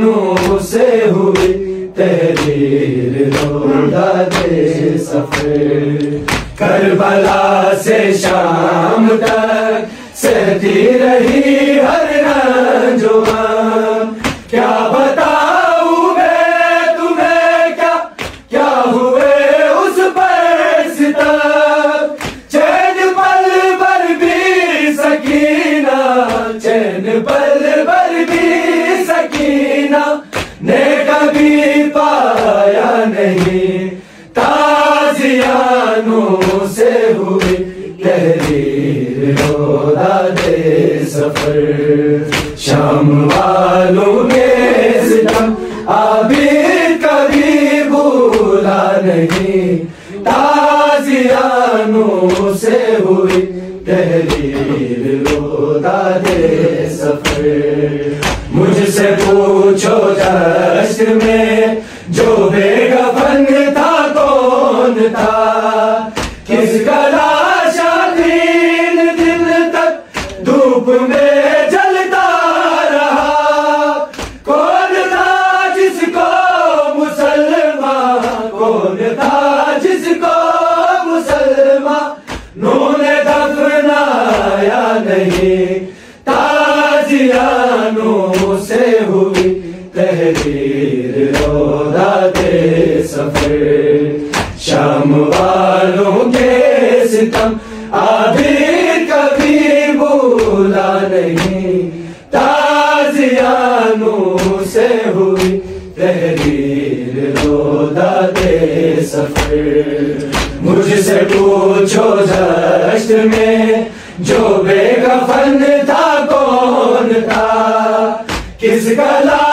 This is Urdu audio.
تازیانوں سے ہوئی تحریر رودا دے سفر۔ کربلا سے شام تک سہتی رہی ہر تازیانوں سے ہوئی تحریر رودا دے سفر۔ شام والوں کے ستم ابھی کبھی بھولا نہیں۔ تازیانوں سے ہوئی تحریر رودا دے سفر۔ مجھ سے پوچھو جشن میں جو بے گفن تھا کون تھا؟ تازیانوں سے ہوئی تحریر رودا دے سفر۔ بولا نہیں، تازیانوں سے ہوئی تحریر رودا دے سفر۔ مجھ سے پوچھو جشن میں جو بے گفن تھا، کون تھا؟ کس کا لاشا